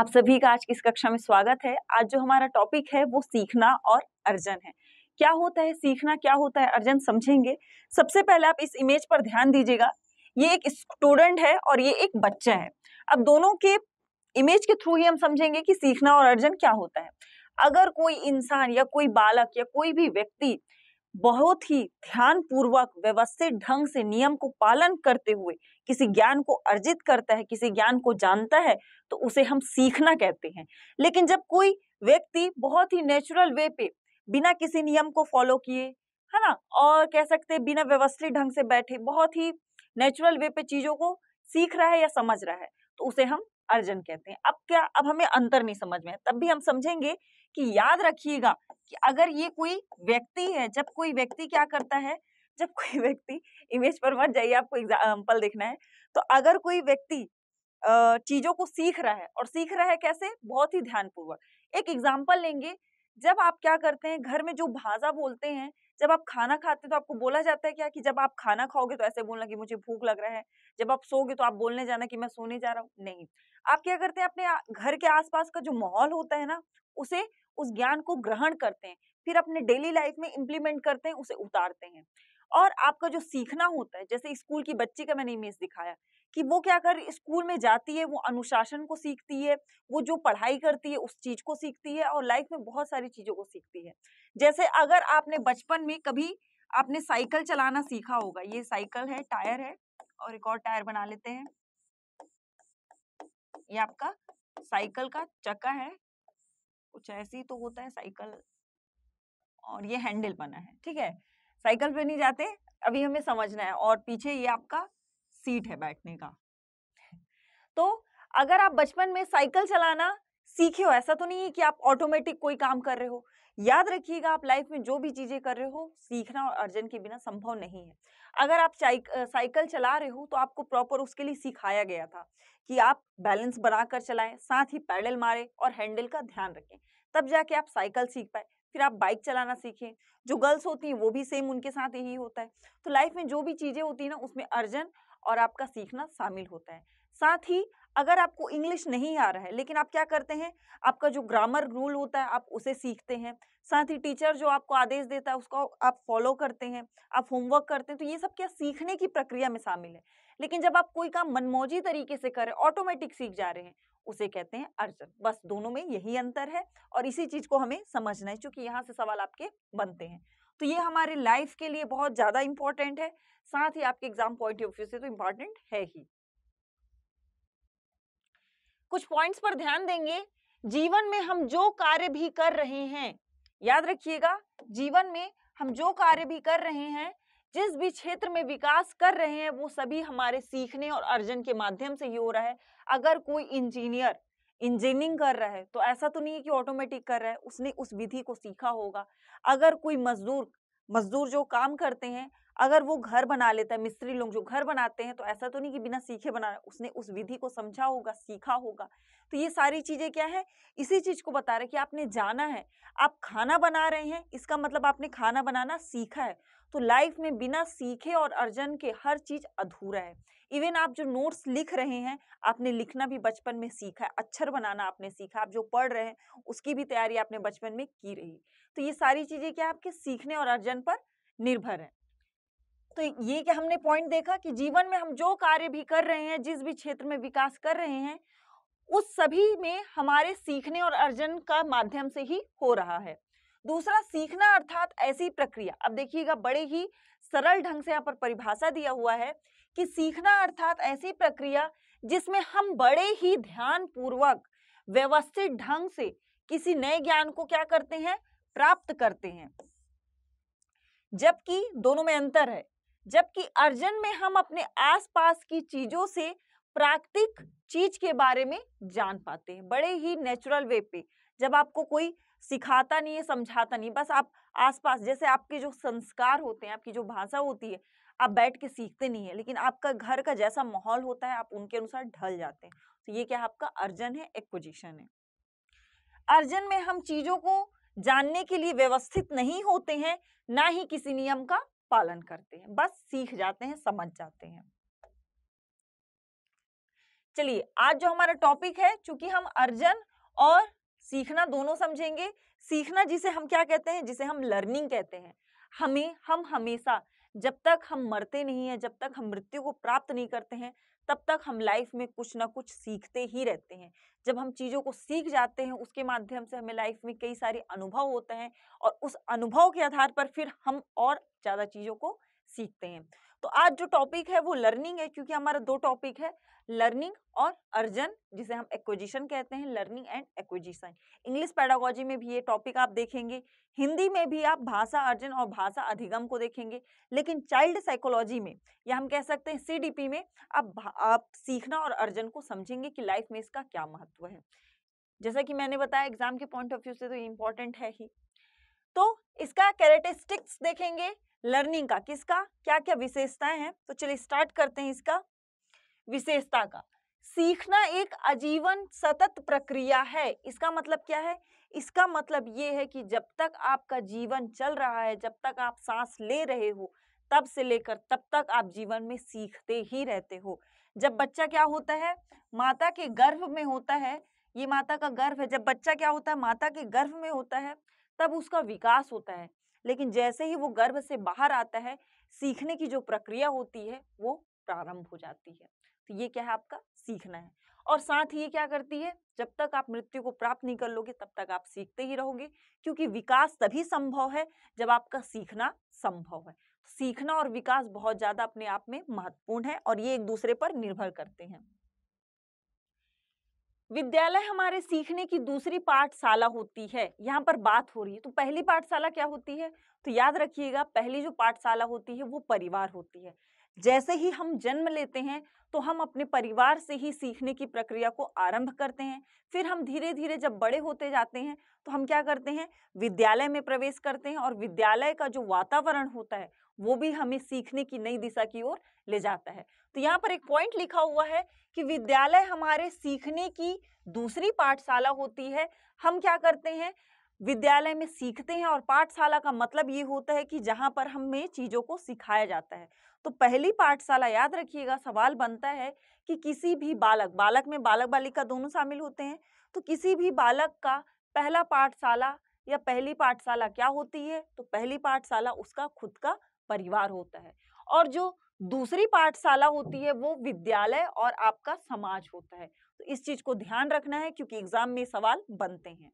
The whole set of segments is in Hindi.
आप सभी का आज की इस कक्षा में स्वागत है। आज जो हमारा टॉपिक है, वो सीखना और अर्जन है। क्या होता है सीखना, क्या होता है अर्जन, समझेंगे? सबसे पहले आप इस इमेज पर ध्यान दीजिएगा। ये एक स्टूडेंट है और ये एक बच्चा है। अब दोनों के इमेज के थ्रू ही हम समझेंगे कि सीखना और अर्जन क्या होता है। अगर कोई इंसान या कोई बालक या कोई भी व्यक्ति बहुत ही ध्यान पूर्वक व्यवस्थित ढंग से नियम को पालन करते हुए किसी ज्ञान को अर्जित करता है, किसी ज्ञान को जानता है तो उसे हम सीखना कहते हैं। लेकिन जब कोई व्यक्ति बहुत ही नेचुरल वे पे बिना किसी नियम को फॉलो किए, है ना? और कह सकते हैं बिना व्यवस्थित ढंग से बैठे, बहुत ही नेचुरल वे पे चीज़ों को सीख रहा है या समझ रहा है तो उसे हम अर्जन कहते हैं, अब क्या, अब हमें अंतर नहीं समझ में तब भी हम समझेंगे कि याद रखिएगा कि अगर ये कोई व्यक्ति है, जब कोई व्यक्ति क्या करता है, जब कोई व्यक्ति इमेज पर मत जाइए, आपको एग्ज़ाम्पल देखना है तो अगर कोई व्यक्ति चीज़ों को सीख रहा है, और सीख रहा है कैसे? बहुत ही ध्यानपूर्वक। एक एग्ज़ाम्पल लेंगे, जब आप क्या करते हैं, घर में जो भाषा बोलते हैं जब आप खाना खाते तो आपको बोला जाता है क्या कि जब आप खाना खाओगे तो ऐसे बोलना कि मुझे भूख लग रहा है, जब आप सोगे तो आप बोलने जाना कि मैं सोने जा रहा हूँ। नहीं, आप क्या करते हैं, अपने घर के आसपास का जो माहौल होता है ना, उसे, उस ज्ञान को ग्रहण करते हैं, फिर अपने डेली लाइफ में इम्प्लीमेंट करते हैं, उसे उतारते हैं। और आपका जो सीखना होता है, जैसे स्कूल की बच्ची का मैंने इमेज दिखाया, कि वो क्या कर स्कूल में जाती है, वो अनुशासन को सीखती है, वो जो पढ़ाई करती है, उस चीज़ को सीखती है और लाइफ में बहुत सारी चीज़ों को सीखती है। जैसे अगर आपने बचपन में कभी आपने साइकिल चलाना सीखा होगा, ये साइकिल है, टायर है, और एक और टायर बना लेते हैं। ये आपका साइकिल का चक्का है, कुछ ऐसे तो होता है साइकिल, और ये हैंडल बना है, ठीक है? साइकिल पे नहीं जाते, अभी हमें समझना है और पीछे ये आपका सीट है बैठने का। तो अगर आप बचपन में साइकिल चलाना सीखे हो, ऐसा तो नहीं है कि आप ऑटोमेटिक कोई काम कर रहे हो। याद रखिएगा, आप लाइफ में जो भी चीज़ें कर रहे हो, सीखना और अर्जन के बिना संभव नहीं है। अगर आप साइकिल चला रहे हो तो आपको प्रॉपर उसके लिए सिखाया गया था कि आप बैलेंस बनाकर चलाएँ, साथ ही पैडल मारे और हैंडल का ध्यान रखें, तब जाके आप साइकिल सीख पाए। फिर आप बाइक चलाना सीखें। जो गर्ल्स होती हैं, वो भी सेम उनके साथ यही होता है। तो लाइफ में जो भी चीज़ें होती हैं ना, उसमें अर्जन और आपका सीखना शामिल होता है। साथ ही, अगर आपको इंग्लिश नहीं आ रहा है, लेकिन आप क्या करते हैं, आपका जो ग्रामर रूल होता है, आप उसे सीखते हैं। साथ ही टीचर जो आपको आदेश देता है, उसको आप फॉलो करते हैं, आप होमवर्क करते हैं तो ये सब क्या सीखने की प्रक्रिया में शामिल है। लेकिन जब आप कोई काम मनमौजी तरीके से करें, ऑटोमेटिक सीख जा रहे हैं उसे कहते हैं अर्जन। बस दोनों में यही अंतर है और इसी चीज़ को हमें समझना है क्योंकि यहाँ से सवाल आपके बनते हैं। तो ये हमारे लाइफ के लिए बहुत ज़्यादा इंपॉर्टेंट है, साथ ही आपके एग्ज़ाम पॉइंट ऑफ़ व्यू से तो इंपॉर्टेंट है ही। कुछ पॉइंट्स पर ध्यान देंगे। जीवन में हम जो कार्य भी कर रहे हैं, याद रखिएगा, जीवन में हम जो कार्य भी कर रहे हैं जिस भी क्षेत्र में विकास कर रहे हैं, वो सभी हमारे सीखने और अर्जन के माध्यम से ही हो रहा है। अगर कोई इंजीनियर इंजीनियरिंग कर रहा है तो ऐसा तो नहीं है कि ऑटोमेटिक कर रहा है, उसने उस विधि को सीखा होगा। अगर कोई मजदूर मजदूर जो काम करते हैं अगर वो घर बना लेता है, मिस्त्री लोग जो घर बनाते हैं तो ऐसा तो नहीं कि बिना सीखे बना उसने उस विधि को समझा होगा, सीखा होगा। तो ये सारी चीज़ें क्या है? इसी चीज़ को बता रहे कि आपने जाना है, आप खाना बना रहे हैं, इसका मतलब आपने खाना बनाना सीखा है। तो लाइफ में बिना सीखे और अर्जन के हर चीज़ अधूरा है। इवन आप जो नोट्स लिख रहे हैं, आपने लिखना भी बचपन में सीखा है, अक्षर बनाना आपने सीखा आप जो पढ़ रहे हैं, उसकी भी तैयारी आपने बचपन में की रही। तो ये सारी चीज़ें क्या आपके सीखने और अर्जन पर निर्भर है? तो ये क्या हमने पॉइंट देखा कि जीवन में हम जो कार्य भी कर रहे हैं, जिस भी क्षेत्र में विकास कर रहे हैं, उस सभी में हमारे सीखने और अर्जन का माध्यम से ही हो रहा है। दूसरा, सीखना अर्थात ऐसी प्रक्रिया। अब देखिएगा, बड़े ही सरल ढंग से यहाँ पर परिभाषा दिया हुआ है कि सीखना अर्थात ऐसी प्रक्रिया जिसमें हम बड़े ही ध्यान पूर्वक व्यवस्थित ढंग से किसी नए ज्ञान को क्या करते हैं? प्राप्त करते हैं। जबकि दोनों में अंतर है। जबकि अर्जन में हम अपने आसपास की चीज़ों से प्राकृतिक चीज़ के बारे में जान पाते हैं, बड़े ही नेचुरल वे पे। जब आपको कोई सिखाता नहीं है, समझाता नहीं, बस आप आसपास, जैसे आपके जो संस्कार होते हैं, आपकी जो भाषा होती है, आप बैठ के सीखते नहीं है, लेकिन आपका घर का जैसा माहौल होता है, आप उनके अनुसार ढल जाते हैं। तो ये क्या आपका अर्जन है? एक पोजिशन है। अर्जन में हम चीज़ों को जानने के लिए व्यवस्थित नहीं होते हैं, ना ही किसी नियम का पालन करते हैं, बस सीख जाते हैं, समझ जाते हैं। चलिए, आज जो हमारा टॉपिक है, चूँकि हम अर्जन और सीखना दोनों समझेंगे, सीखना जिसे हम क्या कहते हैं, जिसे हम लर्निंग कहते हैं, हमें, हम हमेशा, जब तक हम मरते नहीं है, जब तक हम मृत्यु को प्राप्त नहीं करते हैं तब तक हम लाइफ में कुछ ना कुछ सीखते ही रहते हैं। जब हम चीज़ों को सीख जाते हैं, उसके माध्यम से हमें लाइफ में कई सारे अनुभव होते हैं और उस अनुभव के आधार पर फिर हम और ज़्यादा चीज़ों को सीखते हैं। तो आज जो टॉपिक है वो लर्निंग है, क्योंकि हमारा दो टॉपिक है लर्निंग और अर्जन, जिसे हम एक्विजिशन कहते हैं learning and acquisition English pedagogy में भी ये टॉपिक आप देखेंगे, हिंदी में भी आप भाषा अर्जन और भाषा अधिगम को देखेंगे, लेकिन चाइल्ड साइकोलॉजी में या हम कह सकते हैं सीडीपी में आप आप सीखना और अर्जन को समझेंगे कि लाइफ में इसका क्या महत्व है। जैसा कि मैंने बताया एग्ज़ाम के पॉइंट ऑफ़ व्यू से तो इम्पोर्टेंट है ही। तो इसका कैरेक्टरिस्टिक्स देखेंगे लर्निंग का, किसका? क्या क्या विशेषताएँ हैं? तो चलिए स्टार्ट करते हैं इसका, विशेषता का। सीखना एक आजीवन सतत प्रक्रिया है। इसका मतलब क्या है? इसका मतलब ये है कि जब तक आपका जीवन चल रहा है, जब तक आप सांस ले रहे हो, तब से लेकर तब तक आप जीवन में सीखते ही रहते हो। जब बच्चा क्या होता है? माता के गर्भ में होता है। ये माता का गर्भ है। जब बच्चा क्या होता है? माता के गर्भ में होता है, तब उसका विकास होता है। लेकिन जैसे ही वो गर्भ से बाहर आता है, सीखने की जो प्रक्रिया होती है, वो प्रारंभ हो जाती है। तो ये क्या है आपका? सीखना है। और साथ ही ये क्या करती है? जब तक आप मृत्यु को प्राप्त नहीं कर लोगे, तब तक आप सीखते ही रहोगे, क्योंकि विकास तभी संभव है, जब आपका सीखना संभव है। सीखना और विकास बहुत ज़्यादा अपने आप में महत्वपूर्ण है और ये एक दूसरे पर निर्भर करते हैं। विद्यालय हमारे सीखने की दूसरी पाठशाला होती है, यहाँ पर बात हो रही है। तो पहली पाठशाला क्या होती है? तो याद रखिएगा, पहली जो पाठशाला होती है, वो परिवार होती है। जैसे ही हम जन्म लेते हैं तो हम अपने परिवार से ही सीखने की प्रक्रिया को आरंभ करते हैं। फिर हम धीरे धीरे जब बड़े होते जाते हैं तो हम क्या करते हैं? विद्यालय में प्रवेश करते हैं और विद्यालय का जो वातावरण होता है वो भी हमें सीखने की नई दिशा की ओर ले जाता है। तो यहाँ पर एक पॉइंट लिखा हुआ है कि विद्यालय हमारे सीखने की दूसरी पाठशाला होती है। हम क्या करते हैं? विद्यालय में सीखते हैं और पाठशाला का मतलब ये होता है कि जहाँ पर हमें चीज़ों को सिखाया जाता है। तो पहली पाठशाला याद रखिएगा, सवाल बनता है कि किसी भी बालक बालक में बालक बालिका दोनों शामिल होते हैं। तो किसी भी बालक का पहला पाठशाला या पहली पाठशाला क्या होती है? तो पहली पाठशाला उसका खुद का परिवार होता है और जो दूसरी पाठशाला होती है वो विद्यालय और आपका समाज होता है। तो इस चीज़ को ध्यान रखना है क्योंकि एग्ज़ाम में सवाल बनते हैं।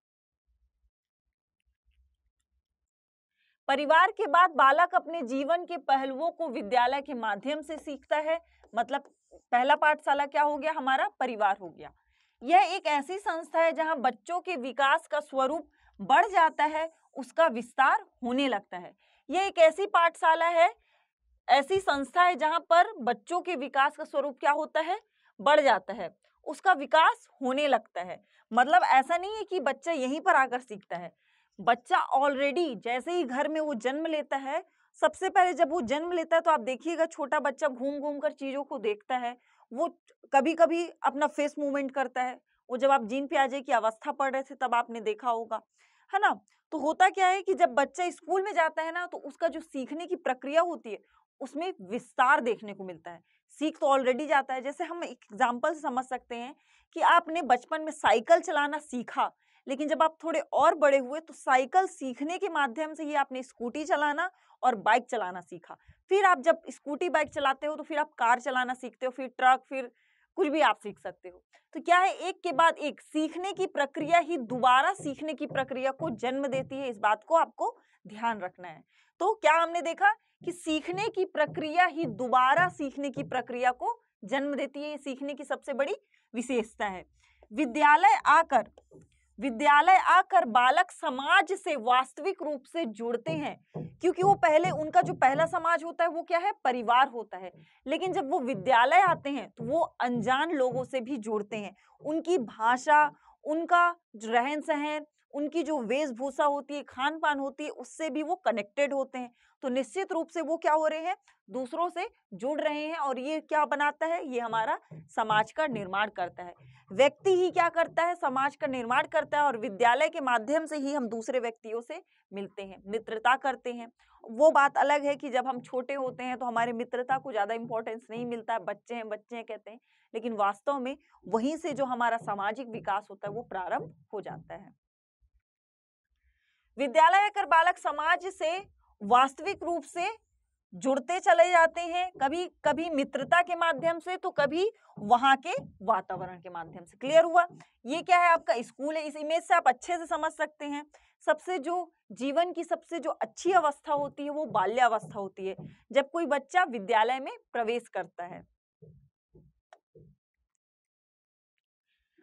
परिवार के बाद बालक अपने जीवन के पहलुओं को विद्यालय के माध्यम से सीखता है। मतलब पहला पाठशाला क्या हो गया? हमारा परिवार हो गया। यह एक ऐसी संस्था है जहाँ बच्चों के विकास का स्वरूप बढ़ जाता है, उसका विस्तार होने लगता है। यह एक ऐसी पाठशाला है, ऐसी संस्था है जहाँ पर बच्चों के विकास का स्वरूप क्या होता है? बढ़ जाता है, उसका विकास होने लगता है। मतलब ऐसा नहीं है कि बच्चा यहीं पर आकर सीखता है। बच्चा ऑलरेडी जैसे ही घर में वो जन्म लेता है, सबसे पहले जब वो जन्म लेता है तो आप देखिएगा छोटा बच्चा घूम घूम कर चीज़ों को देखता है, वो कभी कभी अपना फेस मूवमेंट करता है। वो जब आप जीन प्याजे की अवस्था पढ़ रहे थे तब आपने देखा होगा। है ना? तो होता क्या है कि जब बच्चा स्कूल में जाता है ना तो उसका जो सीखने की प्रक्रिया होती है, उसमें विस्तार देखने को मिलता है। सीख तो ऑलरेडी जाता है, जैसे हम एग्ज़ाम्पल से समझ सकते हैं कि आपने बचपन में साइकिल चलाना सीखा, लेकिन जब आप थोड़े और बड़े हुए तो साइकिल सीखने के माध्यम से ही आपने स्कूटी चलाना और बाइक चलाना सीखा। फिर आप जब स्कूटी बाइक चलाते हो तो फिर आप कार चलाना सीखते हो, फिर ट्रक फिर कुछ भी आप सीख सकते हो। तो क्या है एक के बाद एक सीखने की प्रक्रिया ही दोबारा सीखने की प्रक्रिया को जन्म देती है इस बात को आपको ध्यान रखना है। तो क्या हमने देखा कि सीखने की प्रक्रिया ही दोबारा सीखने की प्रक्रिया को जन्म देती है ये सीखने की सबसे बड़ी विशेषता है। विद्यालय आकर विद्यालय आकर बालक समाज से वास्तविक रूप से जुड़ते हैं, क्योंकि वो पहले उनका जो पहला समाज होता है वो क्या है? परिवार होता है। लेकिन जब वो विद्यालय आते हैं तो वो अनजान लोगों से भी जुड़ते हैं। उनकी भाषा, उनका रहन सहन उनकी जो वेशभूषा होती है खान पान होती है, उससे भी वो कनेक्टेड होते हैं। तो निश्चित रूप से वो क्या हो रहे हैं, दूसरों से जुड़ रहे हैं और ये क्या बनाता है, ये हमारा समाज का निर्माण करता है। व्यक्ति ही क्या करता है, समाज का निर्माण करता है और विद्यालय के माध्यम से ही हम दूसरे व्यक्तियों से मिलते हैं, मित्रता करते हैं। वो बात अलग है कि जब हम छोटे होते हैं तो हमारे मित्रता को ज़्यादा इंपॉर्टेंस नहीं मिलता है, बच्चे हैं बच्चे हैं कहते हैं। लेकिन वास्तव में वहीं से जो हमारा सामाजिक विकास होता है, वो प्रारंभ हो जाता है। विद्यालय आकर बालक समाज से वास्तविक रूप से जुड़ते चले जाते हैं कभी कभी मित्रता के माध्यम से तो कभी वहाँ के वातावरण के माध्यम से। क्लियर हुआ? ये क्या है आपका स्कूल है? इस इमेज से आप अच्छे से समझ सकते हैं। सबसे जो जीवन की सबसे जो अच्छी अवस्था होती है वो बाल्यावस्था होती है जब कोई बच्चा विद्यालय में प्रवेश करता है।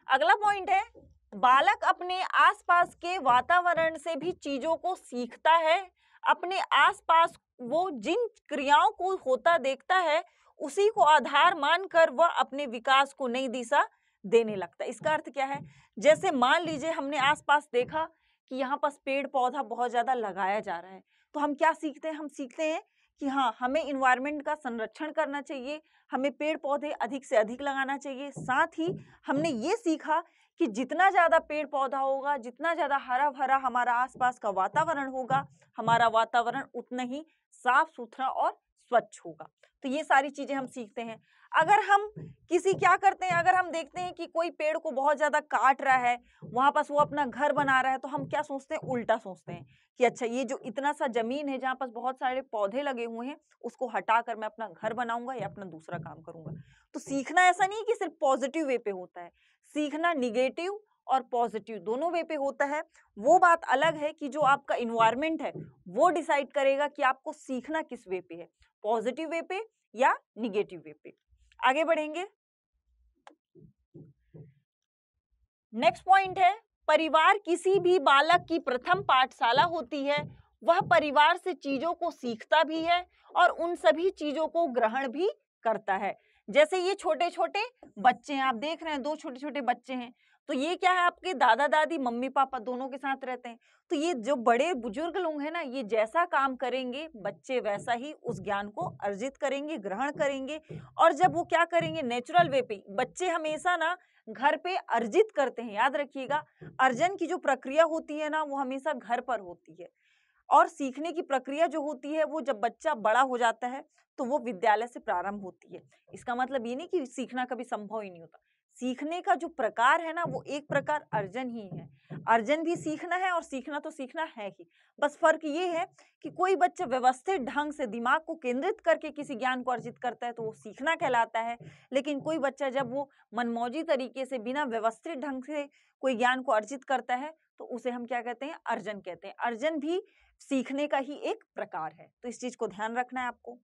अगला पॉइंट है बालक अपने आसपास के वातावरण से भी चीज़ों को सीखता है, अपने आसपास वो जिन क्रियाओं को होता देखता है, उसी को आधार मानकर वह अपने विकास को नई दिशा देने लगता है। इसका अर्थ क्या है? जैसे मान लीजिए हमने आसपास देखा कि यहाँ पास पेड़ पौधा बहुत ज़्यादा लगाया जा रहा है तो हम क्या सीखते हैं? हम सीखते हैं कि हाँ हमें इन्वायरमेंट का संरक्षण करना चाहिए, हमें पेड़ पौधे अधिक से अधिक लगाना चाहिए, साथ ही हमने ये सीखा कि जितना ज़्यादा पेड़ पौधा होगा, जितना ज़्यादा हरा भरा हमारा आसपास का वातावरण होगा, हमारा वातावरण उतना ही साफ़ सुथरा और स्वच्छ होगा। तो ये सारी चीज़ें हम सीखते हैं। अगर हम किसी क्या करते हैं, अगर हम देखते हैं कि कोई पेड़ को बहुत ज़्यादा काट रहा है, वहाँ पास वो अपना घर बना रहा है तो हम क्या सोचते हैं? उल्टा सोचते हैं कि अच्छा ये जो इतना सा ज़मीन है, जहाँ पास बहुत सारे पौधे लगे हुए हैं, उसको हटाकर मैं अपना घर बनाऊँगा या अपना दूसरा काम करूँगा। तो सीखना ऐसा नहीं कि सिर्फ़ पॉजिटिव वे पे होता है। सीखना निगेटिव और पॉजिटिव दोनों वे पे होता है। वो बात अलग है कि जो आपका इन्वायरमेंट है वो डिसाइड करेगा कि आपको सीखना किस वे पे है पॉजिटिव वे पे या निगेटिव वे पे। आगे बढ़ेंगे। नेक्स्ट पॉइंट है परिवार किसी भी बालक की प्रथम पाठशाला होती है। वह परिवार से चीज़ों को सीखता भी है और उन सभी चीज़ों को ग्रहण भी करता है। जैसे ये छोटे छोटे बच्चे हैं, आप देख रहे हैं, दो छोटे छोटे बच्चे हैं। तो ये क्या है, आपके दादा दादी मम्मी पापा दोनों के साथ रहते हैं। तो ये जो बड़े बुज़ुर्ग लोग हैं ना, ये जैसा काम करेंगे, बच्चे वैसा ही उस ज्ञान को अर्जित करेंगे, ग्रहण करेंगे और जब वो क्या करेंगे, नेचुरल वे पे, बच्चे हमेशा ना घर पे अर्जित करते हैं, याद रखिएगा। अर्जन की जो प्रक्रिया होती है ना, वो हमेशा घर पर होती है। और सीखने की प्रक्रिया जो होती है, वो जब बच्चा बड़ा हो जाता है तो वो विद्यालय से प्रारंभ होती है। इसका मतलब ये नहीं कि सीखना कभी संभव ही नहीं होता। सीखने का जो प्रकार है ना, वो एक प्रकार अर्जन ही है। अर्जन भी सीखना है और सीखना तो सीखना है ही। बस फ़र्क ये है कि कोई बच्चा व्यवस्थित ढंग से दिमाग को केंद्रित करके किसी ज्ञान को अर्जित करता है तो वो सीखना कहलाता है। लेकिन कोई बच्चा जब वो मनमौजी तरीके से बिना व्यवस्थित ढंग से कोई ज्ञान को अर्जित करता है तो उसे हम क्या कहते हैं? अर्जन कहते हैं। अर्जन भी सीखने का ही एक प्रकार है। तो इस चीज़ को ध्यान रखना है आपको।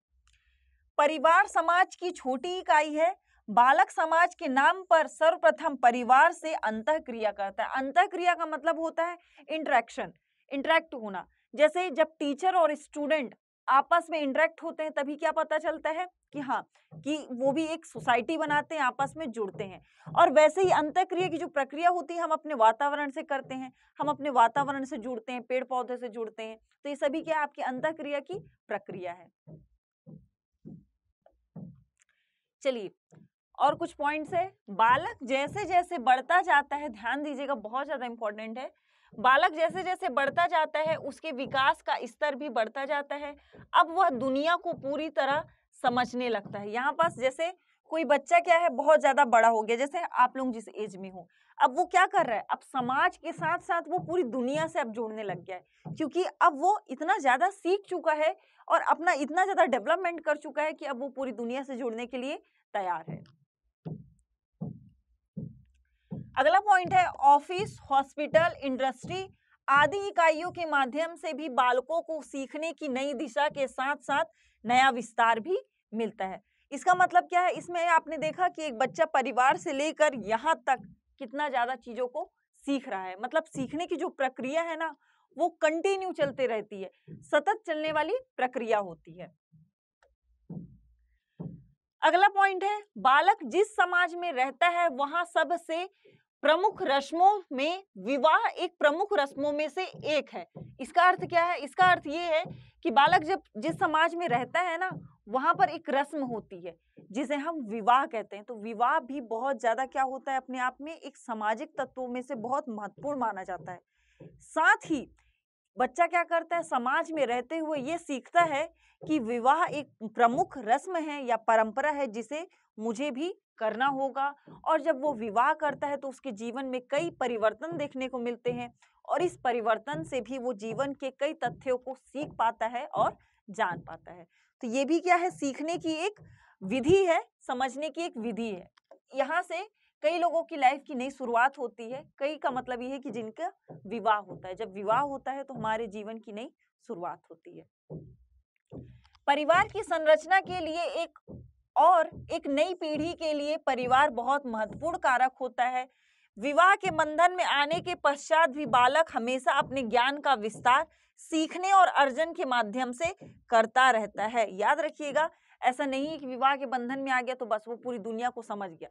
परिवार समाज की छोटी इकाई है। बालक समाज के नाम पर सर्वप्रथम परिवार से अंत क्रिया करता है। अंत क्रिया का मतलब होता है इंटरेक्शन, इंटरेक्ट होना। जैसे जब टीचर और स्टूडेंट आपस में इंटरेक्ट होते हैं तभी क्या पता चलता है कि हाँ। कि वो भी एक सोसाइटी बनाते हैं आपस में जुड़ते हैं। और वैसे ही अंत क्रिया की जो प्रक्रिया होती है हम अपने वातावरण से करते हैं हम अपने वातावरण से जुड़ते हैं पेड़ पौधे से जुड़ते हैं तो ये सभी क्या आपकी अंत क्रिया की प्रक्रिया है। चलिए और कुछ पॉइंट्स है। बालक जैसे जैसे बढ़ता जाता है ध्यान दीजिएगा बहुत ज़्यादा इंपॉर्टेंट है बालक जैसे जैसे बढ़ता जाता है, उसके विकास का स्तर भी बढ़ता जाता है। अब वह दुनिया को पूरी तरह समझने लगता है। यहाँ पास जैसे कोई बच्चा क्या है, बहुत ज़्यादा बड़ा हो गया, जैसे आप लोग जिस एज में हो। अब वो क्या कर रहा है? अब समाज के साथ साथ वो पूरी दुनिया से अब जोड़ने लग गया है, क्योंकि अब वो इतना ज़्यादा सीख चुका है और अपना इतना ज़्यादा डेवलपमेंट कर चुका है कि अब वो पूरी दुनिया से जुड़ने के लिए तैयार है। अगला पॉइंट है ऑफ़िस हॉस्पिटल इंडस्ट्री आदि इकाइयों के माध्यम से भी बालकों को सीखने की नई दिशा के साथ साथ नया विस्तार भी मिलता है। इसका मतलब क्या है? इसमें आपने देखा कि एक बच्चा परिवार से लेकर यहाँ तक कितना ज़्यादा चीज़ों को सीख रहा है। मतलब सीखने की जो प्रक्रिया है ना, वो कंटिन्यू चलते रहती है। सतत चलने वाली प्रक्रिया होती है। अगला पॉइंट है, बालक जिस समाज में रहता है, वहाँ सबसे प्रमुख रस्मों में विवाह एक प्रमुख रस्मों में से एक है। इसका अर्थ क्या है? इसका अर्थ ये है कि बालक जब, जिस समाज में रहता है ना, वहाँ पर एक रस्म होती है, जिसे हम विवाह कहते हैं। तो विवाह भी बहुत ज़्यादा क्या होता है अपने आप में? एक सामाजिक तत्वों में से बहुत महत्वपूर्ण माना जाता है। साथ ही बच्चा क्या करता है? समाज में रहते हुए ये सीखता है कि विवाह एक प्रमुख रस्म है या परंपरा है जिसे मुझे भी करना होगा। और जब वो विवाह करता है तो उसके जीवन में कई परिवर्तन देखने को मिलते हैं और इस परिवर्तन से भी वो जीवन के कई तथ्यों को सीख पाता है और जान पाता है। तो ये भी क्या है? सीखने की एक विधि है, समझने की एक विधि है। यहाँ से कई लोगों की लाइफ की नई शुरुआत होती है कई का मतलब ये है कि जिनका विवाह होता है जब विवाह होता है तो हमारे जीवन की नई शुरुआत होती है। परिवार की संरचना के लिए एक और एक नई पीढ़ी के लिए परिवार बहुत महत्वपूर्ण कारक होता है। विवाह के बंधन में आने के पश्चात भी बालक हमेशा अपने ज्ञान का विस्तार सीखने और अर्जन के माध्यम से करता रहता है। याद रखिएगा ऐसा नहीं है कि विवाह के बंधन में आ गया तो बस वो पूरी दुनिया को समझ गया।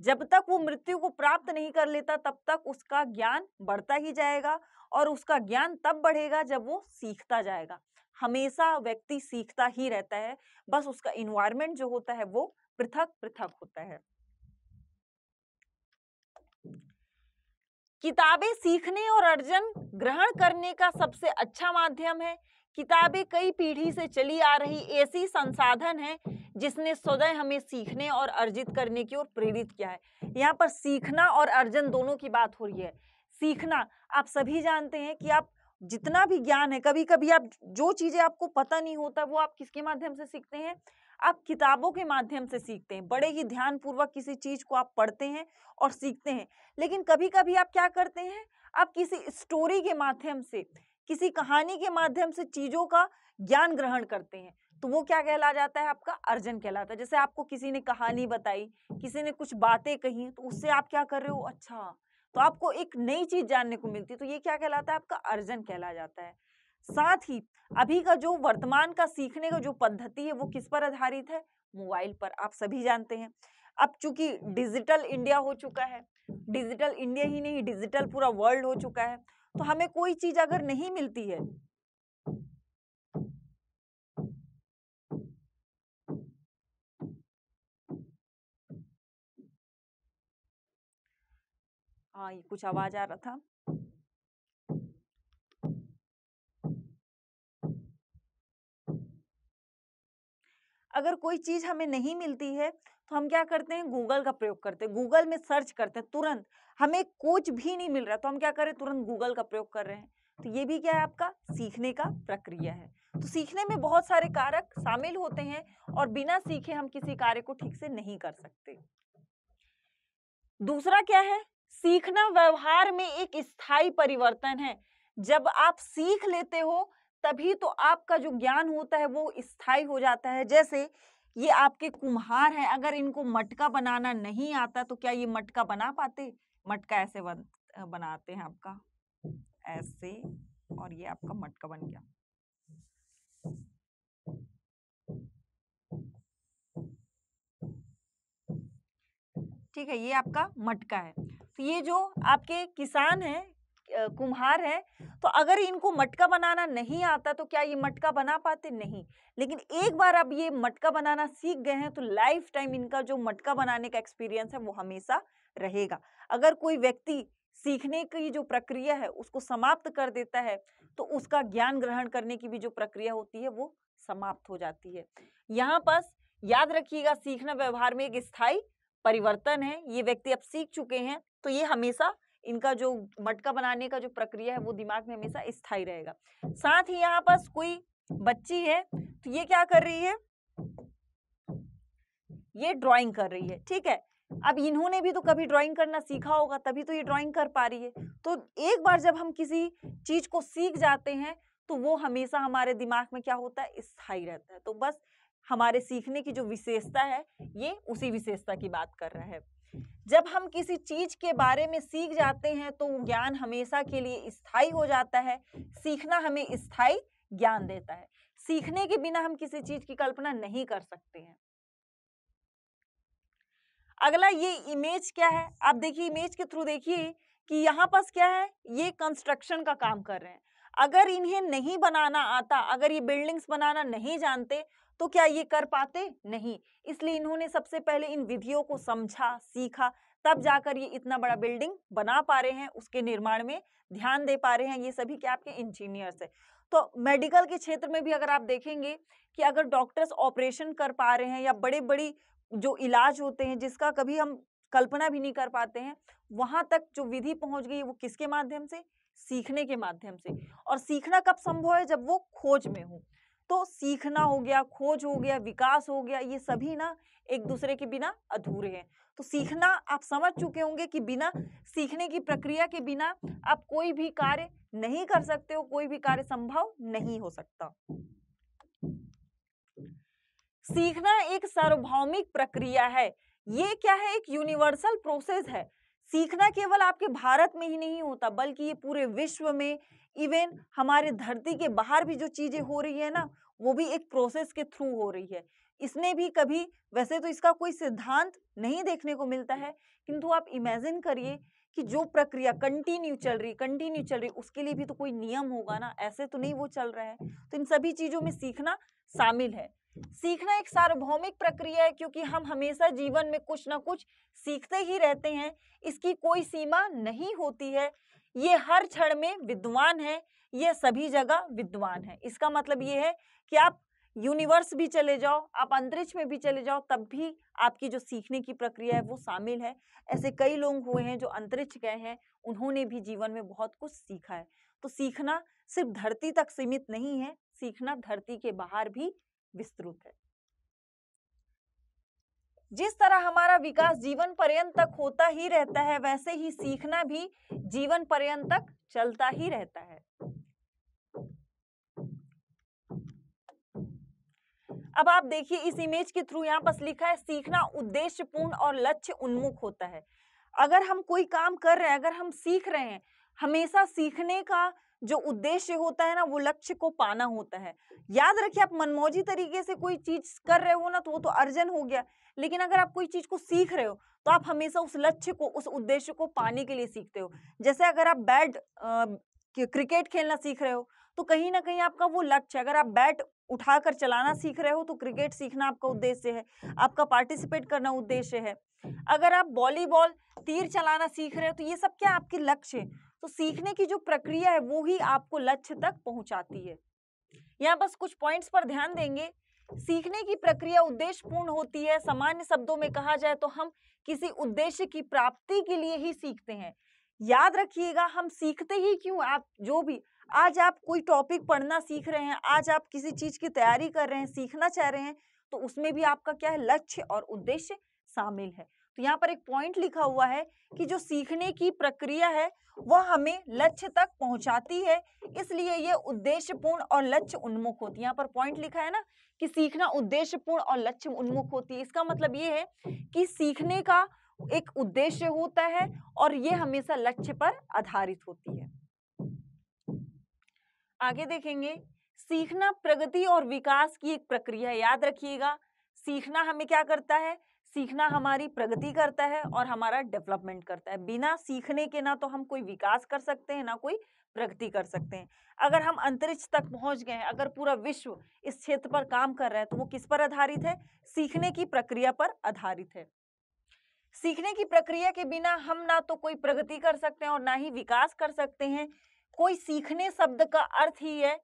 जब तक वो मृत्यु को प्राप्त नहीं कर लेता, तब तक उसका ज्ञान बढ़ता ही जाएगा और उसका ज्ञान तब बढ़ेगा जब वो सीखता जाएगा। हमेशा व्यक्ति सीखता ही रहता है, बस उसका इन्वायरमेंट जो होता है वो पृथक पृथक होता है। किताबें सीखने और अर्जन ग्रहण करने का सबसे अच्छा माध्यम है। किताबें कई पीढ़ी से चली आ रही ऐसी संसाधन है, जिसने सदैव हमें सीखने और अर्जित करने की ओर प्रेरित किया है। यहाँ पर सीखना और अर्जन दोनों की बात हो रही है। सीखना, आप सभी जानते हैं कि आप जितना भी ज्ञान है कभी कभी आप जो चीज़ें आपको पता नहीं होता, वो आप किसके माध्यम से सीखते हैं? आप किताबों के माध्यम से सीखते हैं। बड़े ही ध्यान पूर्वक किसी चीज़ को आप पढ़ते हैं और सीखते हैं। लेकिन कभी कभी आप क्या करते हैं? आप किसी स्टोरी के माध्यम से किसी कहानी के माध्यम से चीज़ों का ज्ञान ग्रहण करते हैं। तो वो क्या कहला जाता है? आपका अर्जन कहलाता है। जैसे आपको किसी ने कहानी बताई, किसी ने कुछ बातें कही तो उससे आप क्या कर रहे हो? अच्छा तो आपको एक नई चीज़ जानने को मिलती तो ये क्या कहलाता है? आपका अर्जन कहला जाता है। साथ ही, अभी का जो वर्तमान का सीखने का जो पद्धति है, वो किस पर आधारित है? मोबाइल पर। आप सभी जानते हैं। अब चूँकि डिजिटल इंडिया हो चुका है, डिजिटल इंडिया ही नहीं, डिजिटल पूरा वर्ल्ड हो चुका है तो हमें कोई चीज़ अगर नहीं मिलती है हाँ ये कुछ आवाज़ आ रहा था। अगर कोई चीज़ हमें नहीं मिलती है तो हम क्या करते हैं? गूगल का प्रयोग करते हैं। गूगल में सर्च करते हैं, तुरंत। हमें कुछ भी नहीं मिल रहा तो हम क्या करें? तुरंत गूगल का प्रयोग कर रहे हैं। तो ये भी क्या है आपका? सीखने का प्रक्रिया है। तो सीखने में बहुत सारे कारक शामिल होते हैं और बिना सीखे हम किसी कार्य को ठीक से नहीं कर सकते। दूसरा क्या है? सीखना व्यवहार में एक स्थायी परिवर्तन है। जब आप सीख लेते हो तभी तो आपका जो ज्ञान होता है वो स्थायी हो जाता है। जैसे ये आपके कुम्हार हैं अगर इनको मटका बनाना नहीं आता तो क्या ये मटका बना पाते? मटका ऐसे बन, बनाते हैं आपका। ऐसे और ये आपका मटका बन गया। ठीक है ये आपका मटका है। तो ये जो आपके किसान हैं कुम्हार है तो अगर इनको मटका बनाना नहीं आता तो क्या ये मटका बना पाते? नहीं। लेकिन एक बार अब ये मटका बनाना सीख गए हैं तो लाइफ टाइम इनका जो मटका बनाने का एक्सपीरियंस है, वो हमेशा रहेगा। अगर कोई व्यक्ति सीखने की जो प्रक्रिया है, उसको समाप्त कर देता है तो उसका ज्ञान ग्रहण करने की भी जो प्रक्रिया होती है, वो समाप्त हो जाती है। यहाँ पर याद रखिएगा, सीखना व्यवहार में एक स्थायी परिवर्तन है। ये व्यक्ति अब सीख चुके हैं तो ये हमेशा इनका जो मटका बनाने का जो प्रक्रिया है, वो दिमाग में हमेशा स्थायी रहेगा। साथ ही यहाँ पास कोई बच्ची है तो ये क्या कर रही है? ये ड्राइंग कर रही है, ठीक है? अब इन्होंने भी तो कभी ड्राइंग करना सीखा होगा, तभी तो ये ड्राइंग कर पा रही है। तो एक बार जब हम किसी चीज़ को सीख जाते हैं तो वो हमेशा हमारे दिमाग में क्या होता है? स्थायी रहता है। तो बस हमारे सीखने की जो विशेषता है, ये उसी विशेषता की बात कर रहा है। जब हम किसी चीज़ के बारे में सीख जाते हैं तो ज्ञान हमेशा के लिए स्थायी हो जाता है। सीखना हमें स्थायी ज्ञान देता है। सीखने के बिना हम किसी चीज़ की कल्पना नहीं कर सकते हैं। अगला, ये इमेज क्या है? आप देखिए इमेज के थ्रू देखिए कि यहाँ पास क्या है? ये कंस्ट्रक्शन का काम कर रहे हैं। अगर इन्हें नहीं बनाना आता, अगर ये बिल्डिंग्स बनाना नहीं जानते तो क्या ये कर पाते? नहीं। इसलिए इन्होंने सबसे पहले इन विधियों को समझा, सीखा, तब जाकर ये इतना बड़ा बिल्डिंग बना पा रहे हैं, उसके निर्माण में ध्यान दे पा रहे हैं ये सभी क्या आपके इंजीनियर्स है। तो मेडिकल के क्षेत्र में भी अगर आप देखेंगे कि अगर डॉक्टर्स ऑपरेशन कर पा रहे हैं या बड़े बड़ी जो इलाज होते हैं, जिसका कभी हम कल्पना भी नहीं कर पाते हैं, वहाँ तक जो विधि पहुँच गई वो किसके माध्यम से? सीखने के माध्यम से। और सीखना कब संभव है जब वो खोज में हो? तो सीखना हो गया, खोज हो गया, विकास हो गया, ये सभी ना एक दूसरे के बिना अधूरे हैं। तो सीखना, आप समझ चुके होंगे कि बिना सीखने की प्रक्रिया के बिना आप कोई भी कार्य नहीं कर सकते हो, कोई भी कार्य संभव नहीं हो सकता। सीखना एक सार्वभौमिक प्रक्रिया है। ये क्या है? एक यूनिवर्सल प्रोसेस है। सीखना केवल आपके भारत में ही नहीं होता, बल्कि ये पूरे विश्व में इवन हमारे धरती के बाहर भी जो चीज़ें हो रही है ना, वो भी एक प्रोसेस के थ्रू हो रही है। इसने भी कभी, वैसे तो इसका कोई सिद्धांत नहीं देखने को मिलता है, किंतु आप इमेजिन करिए कि जो प्रक्रिया कंटिन्यू चल रही, कंटिन्यू चल रही, उसके लिए भी तो कोई नियम होगा ना, ऐसे तो नहीं वो चल रहा है। तो इन सभी चीज़ों में सीखना शामिल है। सीखना एक सार्वभौमिक प्रक्रिया है, क्योंकि हम हमेशा जीवन में कुछ ना कुछ सीखते ही रहते हैं, इसकी कोई सीमा नहीं होती है। ये हर क्षण में विद्वान है, ये सभी जगह विद्वान है। इसका मतलब ये है कि आप यूनिवर्स भी चले जाओ, आप अंतरिक्ष में भी चले जाओ, तब भी आपकी जो सीखने की प्रक्रिया है वो शामिल है। ऐसे कई लोग हुए हैं जो अंतरिक्ष गए हैं, उन्होंने भी जीवन में बहुत कुछ सीखा है। तो सीखना सिर्फ़ धरती तक सीमित नहीं है, सीखना धरती के बाहर भी विस्तृत है। जिस तरह हमारा विकास जीवन पर्यंत तक होता ही रहता है वैसे ही सीखना भी जीवन पर्यंत तक चलता ही रहता है। अब आप देखिए इस इमेज के थ्रू यहाँ पर लिखा है सीखना उद्देश्यपूर्ण और लक्ष्य उन्मुख होता है। अगर हम कोई काम कर रहे हैं अगर हम सीख रहे हैं हमेशा सीखने का जो उद्देश्य होता है ना, वो लक्ष्य को पाना होता है। याद रखिए, आप मनमौजी तरीके से कोई चीज़ कर रहे हो ना तो वो तो अर्जन हो गया। लेकिन अगर आप कोई चीज़ को सीख रहे हो तो आप हमेशा उस लक्ष्य को, उस उद्देश्य को पाने के लिए सीखते हो। जैसे अगर आप बैट क्रिकेट खेलना सीख रहे हो तो कहीं ना कहीं आपका वो लक्ष्य, अगर आप बैट उठाकर चलाना सीख रहे हो तो क्रिकेट सीखना आपका उद्देश्य है, आपका पार्टिसिपेट करना उद्देश्य है। अगर आप वॉलीबॉल तीर चलाना सीख रहे हो तो ये सब क्या आपके लक्ष्य है? तो सीखने की जो प्रक्रिया है, वो ही आपको लक्ष्य तक पहुंचाती है। यहाँ बस कुछ पॉइंट्स पर ध्यान देंगे। सीखने की प्रक्रिया उद्देश्य पूर्ण होती है, सामान्य शब्दों में कहा जाए तो हम किसी उद्देश्य की प्राप्ति के लिए ही सीखते हैं। याद रखिएगा, हम सीखते ही क्यों? आप जो भी, आज आप कोई टॉपिक पढ़ना सीख रहे हैं, आज आप किसी चीज़ की तैयारी कर रहे हैं, सीखना चाह रहे हैं तो उसमें भी आपका क्या है? लक्ष्य और उद्देश्य शामिल है। तो यहाँ पर एक पॉइंट लिखा हुआ है कि जो सीखने की प्रक्रिया है, वह हमें लक्ष्य तक पहुंचाती है, इसलिए ये उद्देश्यपूर्ण और लक्ष्य उन्मुख होती है। यहाँ पर पॉइंट लिखा है ना कि सीखना उद्देश्यपूर्ण और लक्ष्य उन्मुख होती है। इसका मतलब ये है कि सीखने का एक उद्देश्य होता है और ये हमेशा लक्ष्य पर आधारित होती है। आगे देखेंगे, सीखना प्रगति और विकास की एक प्रक्रिया याद रखिएगा, सीखना हमें क्या करता है? सीखना हमारी प्रगति करता है और हमारा डेवलपमेंट करता है। बिना सीखने के ना तो हम कोई विकास कर सकते हैं, ना कोई प्रगति कर सकते हैं। अगर हम अंतरिक्ष तक पहुँच गए हैं, अगर पूरा विश्व इस क्षेत्र पर काम कर रहा है तो वो किस पर आधारित है? सीखने की प्रक्रिया पर आधारित है। सीखने की प्रक्रिया के बिना हम ना तो कोई प्रगति कर सकते हैं और ना ही विकास कर सकते हैं। कोई सीखने शब्द का अर्थ ही है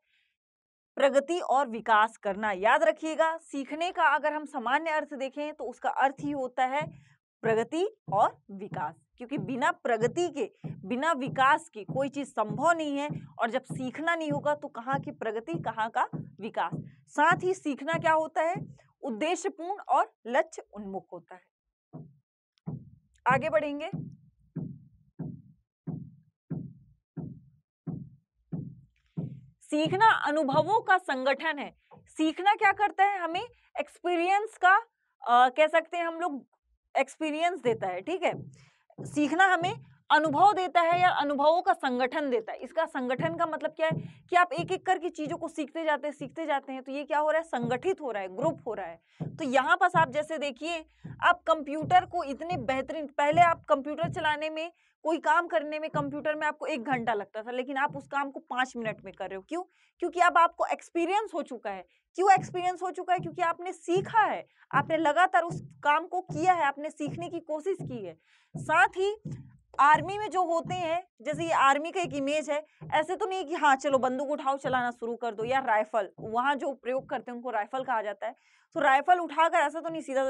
प्रगति और विकास करना। याद रखिएगा, सीखने का अगर हम सामान्य अर्थ देखें तो उसका अर्थ ही होता है प्रगति और विकास। क्योंकि बिना प्रगति के, बिना विकास के कोई चीज़ संभव नहीं है, और जब सीखना नहीं होगा तो कहाँ की प्रगति, कहाँ का विकास? साथ ही सीखना क्या होता है? उद्देश्यपूर्ण और लक्ष्य उन्मुख होता है। आगे बढ़ेंगे। सीखना अनुभवों का संगठन है। सीखना क्या करता है? हमें एक्सपीरियंस का आ, कह सकते हैं हम लोग एक्सपीरियंस देता है ठीक है? सीखना हमें अनुभव देता है या अनुभवों का संगठन देता है? इसका संगठन का मतलब क्या है? कि आप एक एक करके चीज़ों को सीखते जाते हैं, सीखते जाते हैं तो ये क्या हो रहा है? संगठित हो रहा है, ग्रुप हो रहा है। तो यहाँ पास आप जैसे देखिए, आप कंप्यूटर को इतने बेहतरीन, पहले आप कंप्यूटर चलाने में, कोई काम करने में कंप्यूटर में आपको एक घंटा लगता था, लेकिन आप उस काम को पाँच मिनट में कर रहे हो। क्यों? क्योंकि अब आपको एक्सपीरियंस हो चुका है। क्यों एक्सपीरियंस हो चुका है? क्योंकि आपने सीखा है। आपने लगातार उस काम को किया है, आपने सीखने की कोशिश की है। साथ ही आर्मी में जो होते हैं, जैसे ये आर्मी का एक इमेज है, ऐसे तो नहीं कि हाँ चलो बंदूक उठाओ, चलाना शुरू कर दो या राइफल, वहाँ जो प्रयोग करते हैं उनको राइफल कहा जाता है। तो राइफल उठाकर ऐसा तो नहीं सीधा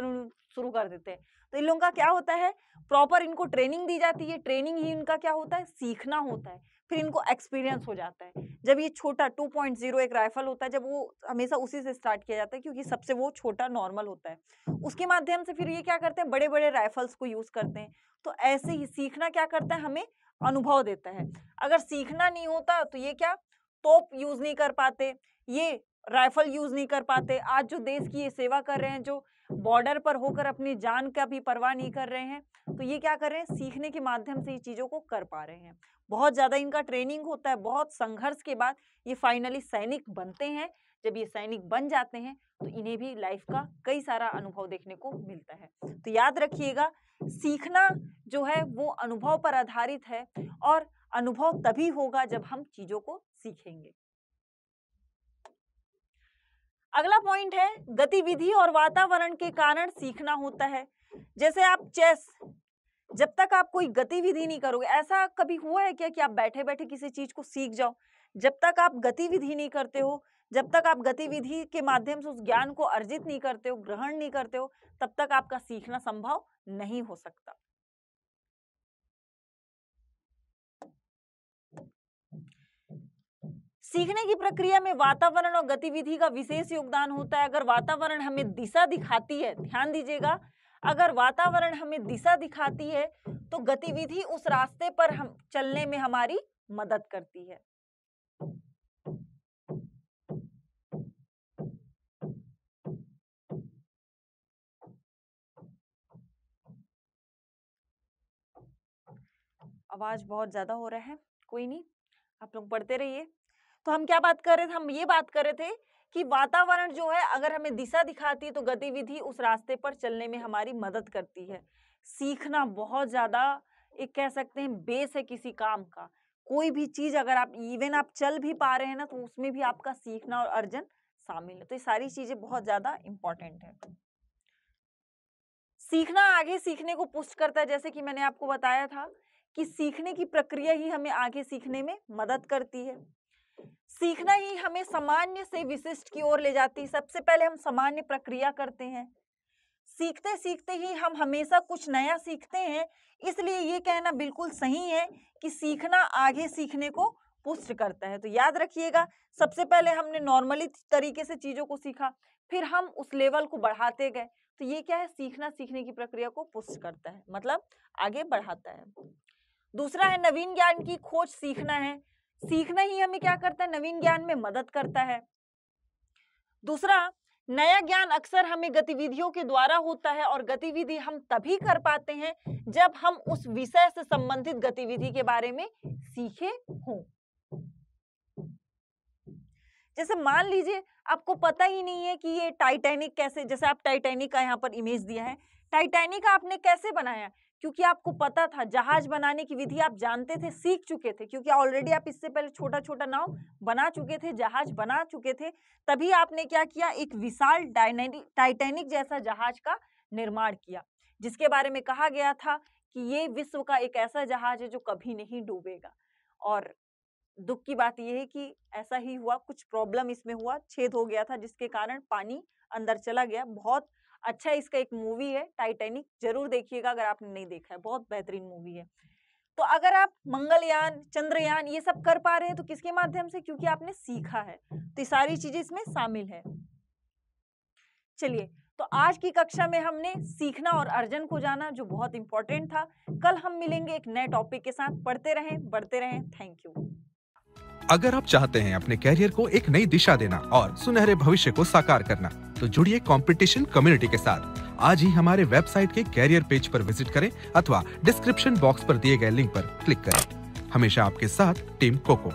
शुरू कर देते हैं। तो इन लोगों का क्या होता है, प्रॉपर इनको ट्रेनिंग दी जाती है, ट्रेनिंग ही इनका क्या होता है, सीखना होता है। फिर इनको एक्सपीरियंस हो जाता है। जब ये छोटा 2.0 एक राइफल होता है जब वो हमेशा उसी से स्टार्ट किया जाता है क्योंकि सबसे वो छोटा नॉर्मल होता है। उसके माध्यम से फिर ये क्या करते हैं बड़े बड़े राइफल्स को यूज़ करते हैं। तो ऐसे ही सीखना क्या करता है हमें अनुभव देता है। अगर सीखना नहीं होता तो ये क्या तोप यूज़ नहीं कर पाते। ये राइफल यूज़ नहीं कर पाते। आज जो देश की ये सेवा कर रहे हैं, जो बॉर्डर पर होकर अपनी जान का भी परवाह नहीं कर रहे हैं तो ये क्या कर रहे हैं? सीखने के माध्यम से ये चीज़ों को कर पा रहे हैं। बहुत ज़्यादा इनका ट्रेनिंग होता है, बहुत संघर्ष के बाद ये फाइनली सैनिक बनते हैं। जब ये सैनिक बन जाते हैं तो इन्हें भी लाइफ का कई सारा अनुभव देखने को मिलता है। तो याद रखिएगा, सीखना जो है, वो अनुभव पर आधारित है और अनुभव तभी होगा जब हम चीज़ों को सीखेंगे। अगला पॉइंट है गतिविधि और वातावरण के कारण सीखना होता है। जैसे आप चेस, जब तक आप कोई गतिविधि नहीं करोगे, ऐसा कभी हुआ है क्या कि आप बैठे बैठे किसी चीज़ को सीख जाओ? जब तक आप गतिविधि नहीं करते हो, जब तक आप गतिविधि के माध्यम से उस ज्ञान को अर्जित नहीं करते हो, ग्रहण नहीं करते हो, तब तक आपका सीखना संभव नहीं हो सकता। सीखने की प्रक्रिया में वातावरण और गतिविधि का विशेष योगदान होता है। अगर वातावरण हमें दिशा दिखाती है, ध्यान दीजिएगा, अगर वातावरण हमें दिशा दिखाती है तो गतिविधि उस रास्ते पर हम, चलने में हमारी मदद करती है। आवाज़ बहुत ज़्यादा हो रहा है। कोई नहीं, आप लोग पढ़ते रहिए। तो हम क्या बात कर रहे थे? हम ये बात कर रहे थे कि वातावरण जो है, अगर हमें दिशा दिखाती है तो गतिविधि उस रास्ते पर चलने में हमारी मदद करती है। सीखना बहुत ज़्यादा एक कह सकते हैं, बेस है किसी काम का। कोई भी चीज़ अगर आप, इवन आप चल भी पा रहे हैं ना तो उसमें भी आपका सीखना और अर्जन शामिल है। तो ये सारी चीज़ें बहुत ज़्यादा इंपॉर्टेंट है। सीखना आगे सीखने को पुष्ट करता है। जैसे कि मैंने आपको बताया था कि सीखने की प्रक्रिया ही हमें आगे सीखने में मदद करती है। सीखना ही हमें सामान्य से विशिष्ट की ओर ले जाती है। सबसे पहले हम सामान्य प्रक्रिया करते हैं। सीखते सीखते ही हम हमेशा कुछ नया सीखते हैं, इसलिए ये कहना बिल्कुल सही है कि सीखना आगे सीखने को पुष्ट करता है। तो याद रखिएगा, सबसे पहले हमने नॉर्मली तरीके से चीज़ों को सीखा, फिर हम उस लेवल को बढ़ाते गए। तो ये क्या है? सीखना सीखने की प्रक्रिया को पुष्ट करता है मतलब आगे बढ़ाता है। दूसरा है नवीन ज्ञान की खोज सीखना है। सीखना ही हमें क्या करता है? नवीन ज्ञान में मदद करता है। दूसरा, नया ज्ञान अक्सर हमें गतिविधियों के द्वारा होता है और गतिविधि हम तभी कर पाते हैं जब हम उस विषय से संबंधित गतिविधि के बारे में सीखे हों। जैसे मान लीजिए, आपको पता ही नहीं है कि ये टाइटैनिक कैसे, जैसे आप टाइटैनिक का यहाँ पर इमेज दिया है, टाइटैनिक आपने कैसे बनाया? क्योंकि आपको पता था, जहाज़ बनाने की विधि आप जानते थे, सीख चुके थे, क्योंकि ऑलरेडी आप इससे पहले छोटा छोटा नाव बना चुके थे, जहाज़ बना चुके थे, तभी आपने क्या किया, एक विशाल टाइटैनिक जैसा जहाज़ का निर्माण किया, जिसके बारे में कहा गया था कि ये विश्व का एक ऐसा जहाज़ है जो कभी नहीं डूबेगा। और दुख की बात यह है कि ऐसा ही हुआ, कुछ प्रॉब्लम इसमें हुआ, छेद हो गया था, जिसके कारण पानी अंदर चला गया, बहुत अच्छा इसका एक मूवी है, टाइटेनिक, ज़रूर देखिएगा अगर आपने नहीं देखा है, बहुत बेहतरीन मूवी है। तो अगर आप मंगलयान, चंद्रयान ये सब कर पा रहे हैं तो किसके माध्यम से? क्योंकि आपने सीखा है तो ये सारी चीज़ें इसमें शामिल है। चलिए तो आज की कक्षा में हमने सीखना और अर्जन को जाना, जो बहुत इंपॉर्टेंट था। कल हम मिलेंगे एक नए टॉपिक के साथ, पढ़ते रहें, बढ़ते रहें, थैंक यू। अगर आप चाहते हैं अपने कैरियर को एक नई दिशा देना और सुनहरे भविष्य को साकार करना तो जुड़िए कंपटीशन कम्युनिटी के साथ। आज ही हमारे वेबसाइट के कैरियर पेज पर विज़िट करें अथवा डिस्क्रिप्शन बॉक्स पर दिए गए लिंक पर क्लिक करें। हमेशा आपके साथ टीम कोको